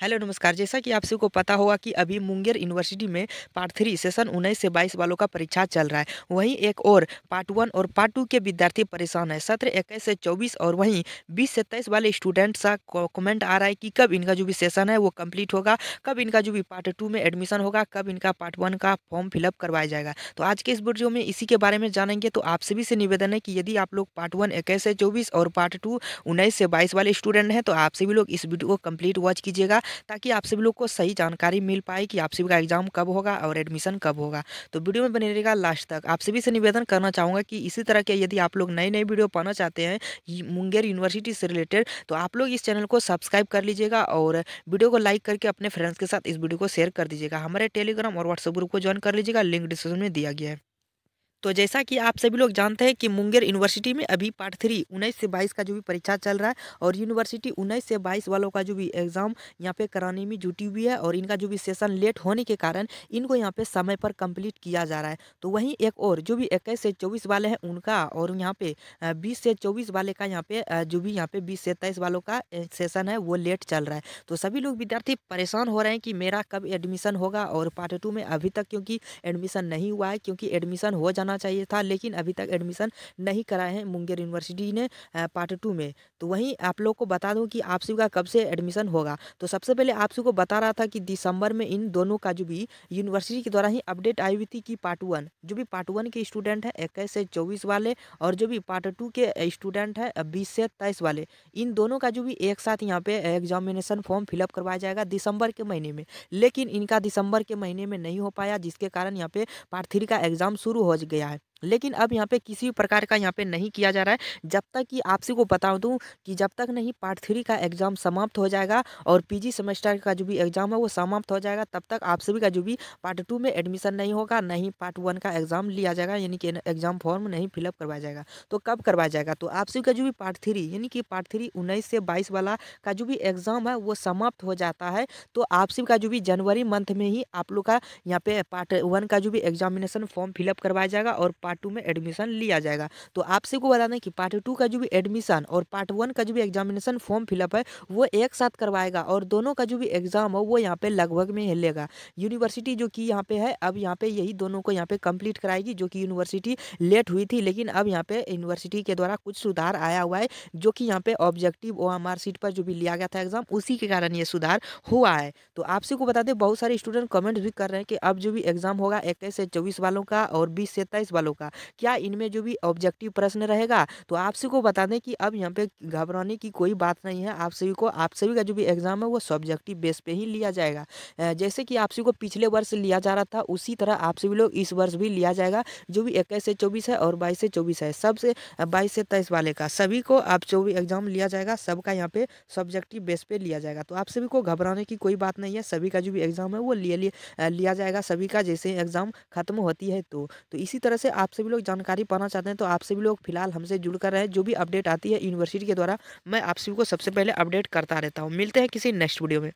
Hello, नमस्कार। जैसा कि आप सबको पता होगा कि अभी मुंगेर यूनिवर्सिटी में पार्ट थ्री, सेशन उन्नीस से बाईस वालों का परीक्षा चल रहा है। वहीं एक और, पार्ट वन और पार्ट टू के विद्यार्थी परेशान है। सत्र इक्कीस से चौबीस और वहीं बीस से तेईस वाले स्टूडेंट का कमेंट आ रहा है कि कब इनका जो भी सेशन है वो कंप्लीट होगा, कब इनका जो भी पार्ट टू में एडमिशन होगा, कब इनका पार्ट वन का फॉर्म फिलअप करवाया जाएगा। तो आज के इस वीडियो में इसी के बारे में जानेंगे। तो आप सभी से निवेदन है कि यदि आप लोग पार्ट वन इक्कीस से चौबीस और पार्ट टू उन्नीस से बाईस वाले स्टूडेंट हैं तो आप सभी लोग इस वीडियो को कंप्लीट वॉच कीजिएगा। ताकि आप सभी लोग को सही जानकारी मिल पाए कि आप सभी का एग्ज़ाम कब होगा और एडमिशन कब होगा। तो वीडियो में बने रहेगा लास्ट तक। आप सभी से निवेदन करना चाहूँगा कि इसी तरह के यदि आप लोग नई नई वीडियो पाना चाहते हैं मुंगेर यूनिवर्सिटी से रिलेटेड तो आप लोग इस चैनल को सब्सक्राइब कर लीजिएगा और वीडियो को लाइक करके अपने फ्रेंड्स के साथ इस वीडियो को शेयर कर दीजिएगा। हमारे टेलीग्राम और व्हाट्सएप ग्रुप को ज्वाइन कर लीजिएगा, लिंक डिस्क्रिप्शन में दिया गया है। तो जैसा कि आप सभी लोग जानते हैं कि मुंगेर यूनिवर्सिटी में अभी पार्ट थ्री उन्नीस से बाईस का जो भी परीक्षा चल रहा है और यूनिवर्सिटी उन्नीस से बाईस वालों का जो भी एग्ज़ाम यहाँ पे कराने में जुटी हुई है और इनका जो भी सेशन लेट होने के कारण इनको यहाँ पे समय पर कंप्लीट किया जा रहा है। तो वहीं एक और जो भी इक्कीस से चौबीस वाले हैं उनका और यहाँ पे बीस से चौबीस वाले का यहाँ पे जो भी यहाँ पे बीस से तेईस वालों का सेशन है वो लेट चल रहा है। तो सभी लोग विद्यार्थी परेशान हो रहे हैं कि मेरा कब एडमिशन होगा और पार्ट टू में अभी तक क्योंकि एडमिशन नहीं हुआ है क्योंकि एडमिशन हो जाना चाहिए था, लेकिन अभी तक एडमिशन नहीं कराए हैं मुंगेर यूनिवर्सिटी ने पार्ट टू में। तो वहीं आप लोग को बता दूँ कि आप सभी का कब से एडमिशन होगा। तो सबसे पहले आप सभी को बता रहा था कि दिसंबर में इन दोनों का जो भी यूनिवर्सिटी के द्वारा ही अपडेट आई हुई थी कि पार्ट वन, जो भी पार्ट वन के स्टूडेंट है इक्कीस से चौबीस वाले और जो भी पार्ट टू के स्टूडेंट है बीस से तेईस वाले, इन दोनों का जो भी एक साथ यहाँ पे एग्जामिनेशन फॉर्म फिलअप करवाया जाएगा दिसंबर के महीने में। लेकिन इनका दिसंबर के महीने में नहीं हो पाया, जिसके कारण यहाँ पे पार्ट थ्री का एग्ज़ाम शुरू हो गया। है लेकिन अब यहाँ पे किसी भी प्रकार का यहाँ पे नहीं किया जा रहा है। जब तक कि आपसे को बता दूँ कि जब तक नहीं पार्ट थ्री का एग्ज़ाम समाप्त हो जाएगा और पीजी सेमेस्टर का जो भी एग्ज़ाम है वो समाप्त हो जाएगा, तब तक आप सभी का जो भी पार्ट टू में एडमिशन नहीं होगा, नहीं पार्ट वन का एग्ज़ाम लिया जाएगा, यानी कि एग्ज़ाम फॉर्म नहीं फिलअप करवाया जाएगा। तो कब करवाया जाएगा? तो आप सभी का जो भी पार्ट थ्री, यानी कि पार्ट थ्री उन्नीस से बाईस वाला का जो भी एग्ज़ाम है वो समाप्त हो जाता है। तो आप सभी का जो भी जनवरी मंथ में ही आप लोग का यहाँ पे पार्ट वन का जो भी एग्जामिनेशन फॉर्म फिलअप करवाया जाएगा और पार्ट टू में एडमिशन लिया जाएगा। तो आपसे को बता दें कि पार्ट टू का जो भी एडमिशन और पार्ट वन का जो भी एग्जामिनेशन फॉर्म फिलअप है, वो एक साथ करवाएगा और दोनों का जो भी एग्ज़ाम हो, वो यहाँ पे लगभग में लेगा यूनिवर्सिटी जो कि यहाँ पे है, अब यहाँ पे यही दोनों को यहाँ पे कंप्लीट कराएगी, जो कि यूनिवर्सिटी लेट हुई थी, लेकिन अब यहाँ पे यूनिवर्सिटी के द्वारा कुछ सुधार आया हुआ है, जो कि यहाँ पे ऑब्जेक्टिव ओ सीट पर जो भी लिया गया था एग्ज़ाम उसी के कारण ये सुधार हुआ है। तो आपसे को बता दें, बहुत सारे स्टूडेंट कमेंट भी कर रहे हैं कि अब जो भी एग्ज़ाम होगा, इक्कीस से चौबीस वालों का और बीस से तेईस वालों का। क्या इनमें जो भी ऑब्जेक्टिव प्रश्न रहेगा तो आप सभी को बता दें कि अब यहाँ पे घबराने की कोई बात नहीं है। आप सभी को, आप सभी का जो भी एग्ज़ाम है, वो सब्जेक्टिव बेस पे ही लिया जाएगा। जैसे कि आप सभी को पिछले वर्ष लिया जा रहा था, उसी तरह आप सभी लोग इस वर्ष भी लिया जाएगा, जो भी इक्कीस से चौबीस है और बाईस से चौबीस है। सबसे बाईस से तेईस वाले का, सभी को आप जो भी एग्ज़ाम लिया जाएगा, सबका यहाँ पे सब्जेक्टिव बेस पे लिया जाएगा। तो आप सभी को घबराने की कोई बात नहीं है, सभी का जो भी एग्ज़ाम है, वो लिए लिया जाएगा। सभी का जैसे एग्ज़ाम खत्म होती है तो तो इसी तरह से आप सभी लोग जानकारी पाना चाहते हैं तो आपसे भी लोग फ़िलहाल हमसे जुड़ कर रहे। हैं जो भी अपडेट आती है यूनिवर्सिटी के द्वारा, मैं आप सभी को सबसे पहले अपडेट करता रहता हूँ। मिलते हैं किसी नेक्स्ट वीडियो में।